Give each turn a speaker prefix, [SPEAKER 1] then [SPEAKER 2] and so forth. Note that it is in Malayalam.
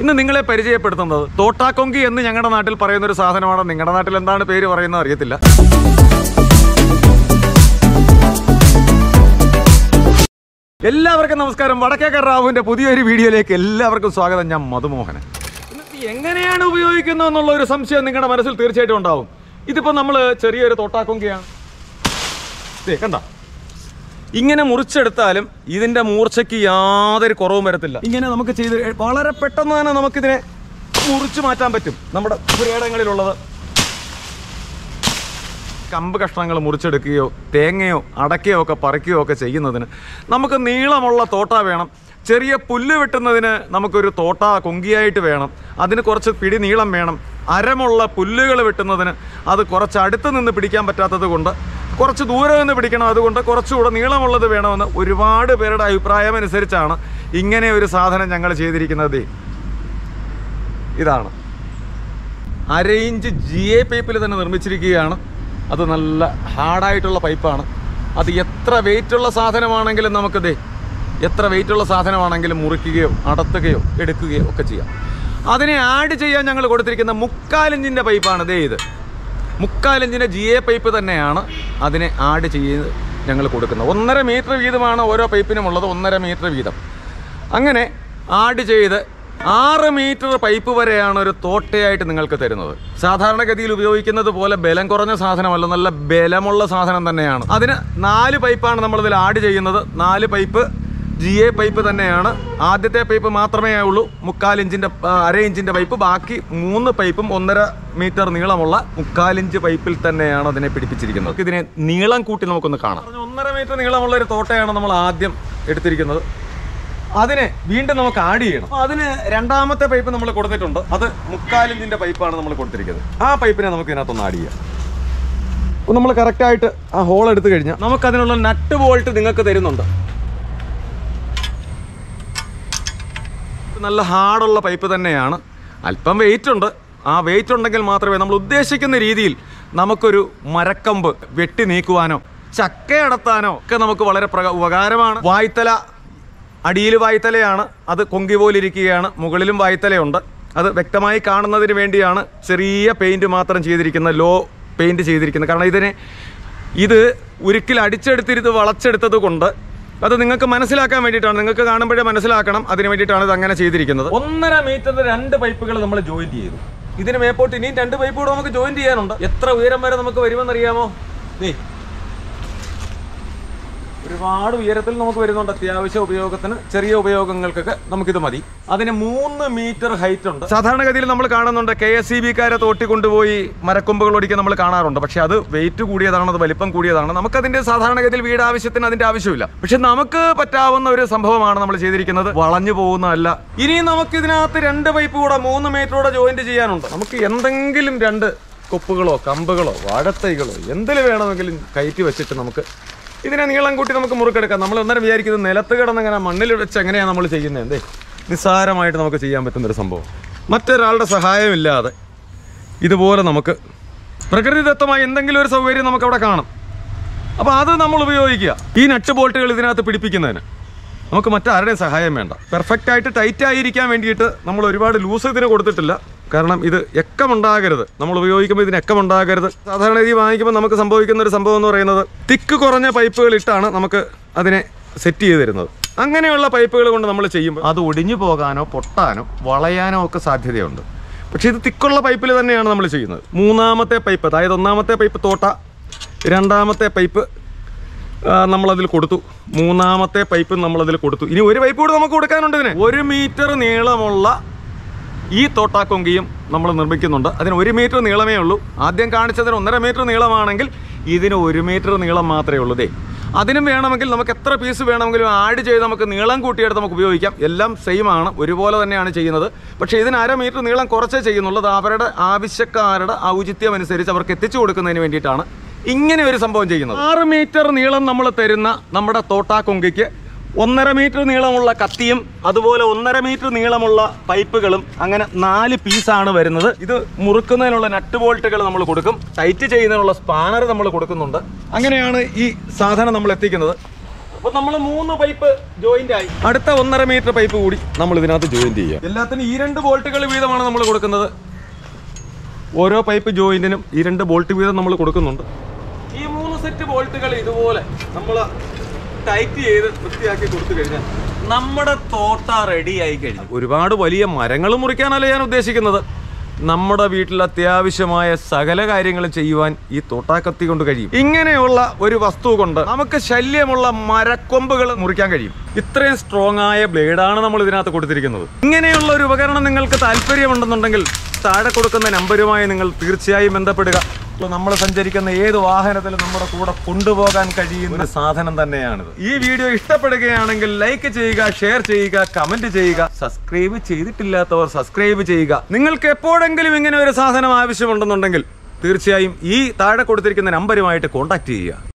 [SPEAKER 1] ഇന്ന് നിങ്ങളെ പരിചയപ്പെടുത്തുന്നത് തോട്ടാക്കൊങ്കി എന്ന് ഞങ്ങളുടെ നാട്ടിൽ പറയുന്ന ഒരു സാധനമാണ്. നിങ്ങളുടെ നാട്ടിൽ എന്താണ് പേര് പറയുന്നത് അറിയത്തില്ല. എല്ലാവർക്കും നമസ്കാരം. വടക്കേക്കർ റാവുവിന്റെ പുതിയൊരു വീഡിയോയിലേക്ക് എല്ലാവർക്കും സ്വാഗതം. ഞാൻ മധുമോഹനൻ. എങ്ങനെയാണ് ഉപയോഗിക്കുന്നത് എന്നുള്ള ഒരു സംശയം നിങ്ങളുടെ മനസ്സിൽ തീർച്ചയായിട്ടും ഉണ്ടാവും. ഇതിപ്പോൾ നമ്മൾ ചെറിയൊരു തോട്ടാക്കൊങ്കിയാണ്. കണ്ട? ഇങ്ങനെ മുറിച്ചെടുത്താലും ഇതിന്റെ മൂർച്ചയ്ക്ക് യാതൊരു കുറവും വരത്തില്ല. ഇങ്ങനെ നമുക്ക് ചെയ്ത് വളരെ പെട്ടെന്ന് തന്നെ നമുക്കിതിനെ മുറിച്ചു മാറ്റാൻ പറ്റും. നമ്മുടെ പുരേടങ്ങളിലുള്ളത് കമ്പ് കഷ്ണങ്ങൾ മുറിച്ചെടുക്കുകയോ തേങ്ങയോ അടക്കയോ ഒക്കെ പറിക്കുകയോ ഒക്കെ ചെയ്യുന്നതിന് നമുക്ക് നീളമുള്ള തോട്ട വേണം. ചെറിയ പുല്ല് വെട്ടുന്നതിന് നമുക്കൊരു തോട്ട കൊങ്കിയായിട്ട് വേണം. അതിന് കുറച്ച് പിടി നീളം വേണം. അരമുള്ള പുല്ലുകൾ വെട്ടുന്നതിന് അത് കുറച്ച് അടുത്ത് നിന്ന് പിടിക്കാൻ പറ്റാത്തത് കൊണ്ട് കുറച്ച് ദൂരം നിന്ന് പിടിക്കണം. അതുകൊണ്ട് കുറച്ചുകൂടെ നീളമുള്ളത് വേണമെന്ന് ഒരുപാട് പേരുടെ അഭിപ്രായം അനുസരിച്ചാണ് ഇങ്ങനെ ഒരു സാധനം ഞങ്ങൾ ചെയ്തിരിക്കുന്നത്. ഇതാണ്. അര ഇഞ്ച് ജി എ പൈപ്പിൽ തന്നെ നിർമ്മിച്ചിരിക്കുകയാണ്. അത് നല്ല ഹാർഡായിട്ടുള്ള പൈപ്പാണ് അത് എത്ര വെയിറ്റുള്ള സാധനമാണെങ്കിലും നമുക്ക് ദേ എത്ര വെയിറ്റുള്ള സാധനമാണെങ്കിലും മുറിക്കുകയോ അടത്തുകയോ എടുക്കുകയോ ഒക്കെ ചെയ്യാം. അതിനെ ആഡ് ചെയ്യാൻ ഞങ്ങൾ കൊടുത്തിരിക്കുന്ന മുക്കാലിഞ്ചിന്റെ പൈപ്പാണ് ദേ ഇത്. മുക്കാലിഞ്ചിന്റെ ജി എ പൈപ്പ് തന്നെയാണ് അതിനെ ആഡ് ചെയ്ത് ഞങ്ങൾ കൊടുക്കുന്നത്. ഒന്നര മീറ്റർ വീതമാണ് ഓരോ പൈപ്പിനും ഉള്ളത് ഒന്നര മീറ്റർ വീതം. അങ്ങനെ ആഡ് ചെയ്ത് ആറ് മീറ്റർ പൈപ്പ് വരെയാണ് ഒരു തോട്ടയായിട്ട് നിങ്ങൾക്ക് തരുന്നത്. സാധാരണഗതിയിൽ ഉപയോഗിക്കുന്നത് പോലെ ബലം കുറഞ്ഞ സാധനമല്ല നല്ല ബലമുള്ള സാധനം തന്നെയാണ്. അതിന് നാല് പൈപ്പാണ് നമ്മളിതിൽ ആഡ് ചെയ്യുന്നത്. നാല് പൈപ്പ് ജി എ പൈപ്പ് തന്നെയാണ്. ആദ്യത്തെ പൈപ്പ് മാത്രമേ ഉള്ളൂ. ആ, അര ഇഞ്ചിന്റെ പൈപ്പ് ബാക്കി മൂന്ന് പൈപ്പും ഒന്നര മീറ്റർ നീളമുള്ള മുക്കാലിഞ്ച് പൈപ്പിൽ തന്നെയാണ് അതിനെ പിടിപ്പിച്ചിരിക്കുന്നത്. ഇതിനെ നീളം കൂട്ടി നമുക്കൊന്ന് കാണാം. ഒന്നര മീറ്റർ നീളമുള്ള ഒരു തോട്ടയാണ് നമ്മൾ ആദ്യം എടുത്തിരിക്കുന്നത്. അതിനെ വീണ്ടും നമുക്ക് ആഡ് ചെയ്യണം. അതിന് രണ്ടാമത്തെ പൈപ്പ് നമ്മൾ കൊടുത്തിട്ടുണ്ട്. അത് മുക്കാലിഞ്ചിന്റെ പൈപ്പാണ് നമ്മൾ കൊടുത്തിരിക്കുന്നത്. ആ പൈപ്പിനെ നമുക്ക് ഇതിനകത്തൊന്ന് ആഡ് ചെയ്യാം. നമ്മൾ കറക്റ്റായിട്ട് ആ ഹോൾ എടുത്തു കഴിഞ്ഞാൽ നമുക്ക് അതിനുള്ള നട്ട് ബോൾട്ട് നിങ്ങൾക്ക് തരുന്നുണ്ട്. നല്ല ഹാർഡുള്ള പൈപ്പ് തന്നെയാണ്. അല്പം വെയിറ്റ് ഉണ്ട്. ആ വെയിറ്റ് ഉണ്ടെങ്കിൽ മാത്രമേ നമ്മൾ ഉദ്ദേശിക്കുന്ന രീതിയിൽ നമുക്കൊരു മരക്കമ്പ് വെട്ടി നീക്കുവാനോ ചക്ക അടത്താനോ ഒക്കെ നമുക്ക് വളരെ ഉപകാരമാണ്. വായ്ത്തല അടിയിൽ വായ്ത്തലയാണ്. അത് കൊങ്കി പോലിരിക്കുകയാണ്. മുകളിലും വായ്ത്തലയുണ്ട്. അത് വ്യക്തമായി കാണുന്നതിന് വേണ്ടിയാണ് ചെറിയ പെയിന്റ് മാത്രം ചെയ്തിരിക്കുന്ന ലോ പെയിന്റ് ചെയ്തിരിക്കുന്നത്. കാരണം ഇതിനെ ഇത് ഉരുക്കിൽ അടിച്ചെടുത്തിരുത് വളച്ചെടുത്തത് കൊണ്ട് അത് നിങ്ങൾക്ക് മനസ്സിലാക്കാൻ വേണ്ടിയിട്ടാണ്. നിങ്ങൾക്ക് കാണുമ്പോഴേ മനസ്സിലാക്കണം. അതിന് വേണ്ടിയിട്ടാണ് ഇത് അങ്ങനെ ചെയ്തിരിക്കുന്നത്. ഒന്നര മീറ്റർ രണ്ട് പൈപ്പുകൾ നമ്മൾ ജോയിൻ ചെയ്തു. ഇതിന് മേപ്പോട്ട് ഇനിയും രണ്ട് പൈപ്പ് കൂടെ നമുക്ക് ജോയിൻ ചെയ്യാനുണ്ട്. എത്ര ഉയരം വരെ നമുക്ക് വരുമെന്നറിയാമോ? ദേ ഒരുപാട് ഉയരത്തിൽ നമുക്ക് വരുന്നുണ്ട്. അത്യാവശ്യ ഉപയോഗത്തിന് ചെറിയ ഉപയോഗങ്ങൾക്കൊക്കെ നമുക്കിത് മതി. അതിന് മൂന്ന് മീറ്റർ ഹൈറ്റ് ഉണ്ട്. സാധാരണഗതിയിൽ നമ്മൾ കാണുന്നുണ്ട് കെ എസ് സി ബിക്കാരെ തോട്ടി കൊണ്ടുപോയി മരക്കൊമ്പുകൾ ഒടിക്കാൻ നമ്മൾ കാണാറുണ്ട്. പക്ഷെ അത് വെയിറ്റ് കൂടിയതാണ് അത് വലിപ്പം കൂടിയതാണ് നമുക്ക് അതിന്റെ സാധാരണഗതിയിൽ വീട് ആവശ്യത്തിന് അതിന്റെ ആവശ്യമില്ല. പക്ഷെ നമുക്ക് പറ്റാവുന്ന ഒരു സംഭവമാണ് നമ്മൾ ചെയ്തിരിക്കുന്നത്. വളഞ്ഞു പോകുന്നതല്ല. ഇനി നമുക്ക് ഇതിനകത്ത് രണ്ട് പൈപ്പ് കൂടെ മൂന്ന് മീറ്ററോടെ ജോയിന്റ് ചെയ്യാനുണ്ട്. നമുക്ക് എന്തെങ്കിലും രണ്ട് കൊപ്പുകളോ കമ്പുകളോ വാഴത്തൈകളോ എന്തിൽ വേണമെങ്കിലും കയറ്റി വെച്ചിട്ട് നമുക്ക് ഇതിനെ നീളം കൂട്ടി നമുക്ക് മുറുക്കെടുക്കാം. നമ്മൾ അന്നേരം വിചാരിക്കുന്നത് നിലത്ത് കിടന്ന് ഇങ്ങനെ മണ്ണിൽ വെച്ച് എങ്ങനെയാണ് നമ്മൾ ചെയ്യുന്നത്? എന്തേ? നിസ്സാരമായിട്ട് നമുക്ക് ചെയ്യാൻ പറ്റുന്ന ഒരു സംഭവം. മറ്റൊരാളുടെ സഹായമില്ലാതെ ഇതുപോലെ നമുക്ക് പ്രകൃതിദത്തമായ എന്തെങ്കിലും ഒരു സൗകര്യം നമുക്ക് അവിടെ കാണും. അപ്പോൾ അത് നമ്മൾ ഉപയോഗിക്കുക. ഈ നട്ട് ബോൾട്ടുകൾ ഇതിനകത്ത് പിടിപ്പിക്കുന്നതിന് നമുക്ക് മറ്റാരുടെയും സഹായം വേണ്ട. പെർഫെക്റ്റായിട്ട് ടൈറ്റായിരിക്കാൻ വേണ്ടിയിട്ട് നമ്മൾ ഒരുപാട് ലൂസ് ഇതിന് കൊടുത്തിട്ടില്ല. കാരണം ഇത് എക്കമുണ്ടാകരുത്. നമ്മൾ ഉപയോഗിക്കുമ്പോൾ ഇതിന് എക്കമുണ്ടാകരുത്. സാധാരണ രീതി വാങ്ങിക്കുമ്പോൾ നമുക്ക് സംഭവിക്കുന്ന ഒരു സംഭവം എന്ന് പറയുന്നത് തിക്ക് കുറഞ്ഞ പൈപ്പുകൾ ഇട്ടാണ് നമുക്ക് അതിനെ സെറ്റ് ചെയ്ത് തരുന്നത് അങ്ങനെയുള്ള പൈപ്പുകൾ കൊണ്ട് നമ്മൾ ചെയ്യുമ്പോൾ അത് ഒടിഞ്ഞു പോകാനോ പൊട്ടാനോ വളയാനോ ഒക്കെ സാധ്യതയുണ്ട്. പക്ഷേ ഇത് തിക്കുള്ള പൈപ്പിൽ തന്നെയാണ് നമ്മൾ ചെയ്യുന്നത്. മൂന്നാമത്തെ പൈപ്പ് അതായത് ഒന്നാമത്തെ പൈപ്പ് തോട്ട രണ്ടാമത്തെ പൈപ്പ് നമ്മളതിൽ കൊടുത്തു. മൂന്നാമത്തെ പൈപ്പ് നമ്മളതിൽ കൊടുത്തു. ഇനി ഒരു പൈപ്പ് കൂടെ നമുക്ക് കൊടുക്കാനുണ്ട് ഇതിന്. ഒരു മീറ്റർ നീളമുള്ള ഈ തോട്ടാക്കൊങ്കിയും നമ്മൾ നിർമ്മിക്കുന്നുണ്ട്. അതിന് ഒരു മീറ്റർ നീളമേ ഉള്ളൂ. ആദ്യം കാണിച്ചതിന് ഒന്നര മീറ്റർ നീളമാണെങ്കിൽ ഇതിന് ഒരു മീറ്റർ നീളം മാത്രമേ ഉള്ളൂ. ദേ അതിനും വേണമെങ്കിൽ നമുക്ക് എത്ര പീസ് വേണമെങ്കിലും ആഡ് ചെയ്ത് നമുക്ക് നീളം കൂട്ടിയെടുത്ത് നമുക്ക് ഉപയോഗിക്കാം. എല്ലാം സെയിം ആണ്. ഒരുപോലെ തന്നെയാണ് ചെയ്യുന്നത്. പക്ഷേ ഇതിന് അര മീറ്റർ നീളം കുറച്ചേ ചെയ്യുന്നുള്ളൂ. അവരുടെ ആവശ്യക്കാരുടെ ഔചിത്യം അനുസരിച്ച് അവർക്ക് എത്തിച്ചു കൊടുക്കുന്നതിന് വേണ്ടിയിട്ടാണ് ഇങ്ങനെ ഒരു സംഭവം ചെയ്യുന്നത്. ആറ് മീറ്റർ നീളം നമ്മൾ തരുന്ന നമ്മുടെ തോട്ടാക്കൊങ്കിക്ക് ഒന്നര മീറ്റർ നീളമുള്ള കത്തിയും അതുപോലെ ഒന്നര മീറ്റർ നീളമുള്ള പൈപ്പുകളും അങ്ങനെ നാല് പീസാണ് വരുന്നത്. ഇത് മുറുക്കുന്നതിനുള്ള നട്ട് ബോൾട്ടുകൾ നമ്മൾ കൊടുക്കും. ടൈറ്റ് ചെയ്യുന്നതിനുള്ള സ്പാനർ നമ്മൾ കൊടുക്കുന്നുണ്ട്. അങ്ങനെയാണ് ഈ സാധനം നമ്മൾ എത്തിക്കുന്നത്. അപ്പൊ നമ്മൾ മൂന്ന് പൈപ്പ് ജോയിന്റ് ആയി. അടുത്ത ഒന്നര മീറ്റർ പൈപ്പ് കൂടി നമ്മൾ ഇതിനകത്ത് ജോയിന്റ് ചെയ്യുക എല്ലാത്തിനും ഈ രണ്ട് ബോൾട്ടുകൾ വീതമാണ് നമ്മൾ കൊടുക്കുന്നത്. ഓരോ പൈപ്പ് ജോയിന്റിനും ഈ രണ്ട് ബോൾട്ട് വീതം നമ്മൾ കൊടുക്കുന്നുണ്ട്. ഈ മൂന്ന് സെറ്റ് ബോൾട്ടുകൾ ഇതുപോലെ നമ്മൾ ടൈറ്റ് ചെയ്ത് വൃത്തിയാക്കി കൊടുത്തു കഴിഞ്ഞാൽ നമ്മുടെ തോട്ട റെഡി ആയി കഴിഞ്ഞു. ഒരുപാട് വലിയ മരങ്ങൾ മുറിക്കാനല്ല ഞാൻ ഉദ്ദേശിക്കുന്നത്. നമ്മുടെ വീട്ടിൽ അത്യാവശ്യമായ സകല കാര്യങ്ങളും ചെയ്യുവാൻ ഈ തോട്ടാക്കത്തി കൊണ്ട് കഴിയും. ഇങ്ങനെയുള്ള ഒരു വസ്തു കൊണ്ട് നമുക്ക് ശല്യമുള്ള മരക്കൊമ്പുകൾ മുറിക്കാൻ കഴിയും. ഇത്രയും സ്ട്രോങ് ആയ ബ്ലേഡാണ് നമ്മൾ ഇതിനകത്ത് കൊടുത്തിരിക്കുന്നത്. ഇങ്ങനെയുള്ള ഒരു ഉപകരണം നിങ്ങൾക്ക് താല്പര്യമുണ്ടെന്നുണ്ടെങ്കിൽ താഴെ കൊടുക്കുന്ന നമ്പരുമായി നിങ്ങൾ തീർച്ചയായും ബന്ധപ്പെടുക. നമ്മൾ സഞ്ചരിക്കുന്ന ഏത് വാഹനത്തിലും നമ്മുടെ കൂടെ കൊണ്ടുപോകാൻ കഴിയുന്ന ഒരു സാധനം തന്നെയാണിത്. ഈ വീഡിയോ ഇഷ്ടപ്പെടുകയാണെങ്കിൽ ലൈക്ക് ചെയ്യുക ഷെയർ ചെയ്യുക കമന്റ് ചെയ്യുക സബ്സ്ക്രൈബ് ചെയ്തിട്ടില്ലാത്തവർ സബ്സ്ക്രൈബ് ചെയ്യുക. നിങ്ങൾക്ക് എപ്പോഴെങ്കിലും ഇങ്ങനെ ഒരു സാധനം ആവശ്യമുണ്ടെന്നുണ്ടെങ്കിൽ തീർച്ചയായും ഈ താഴെ കൊടുത്തിരിക്കുന്ന നമ്പരുമായിട്ട് കോൺടാക്ട് ചെയ്യുക.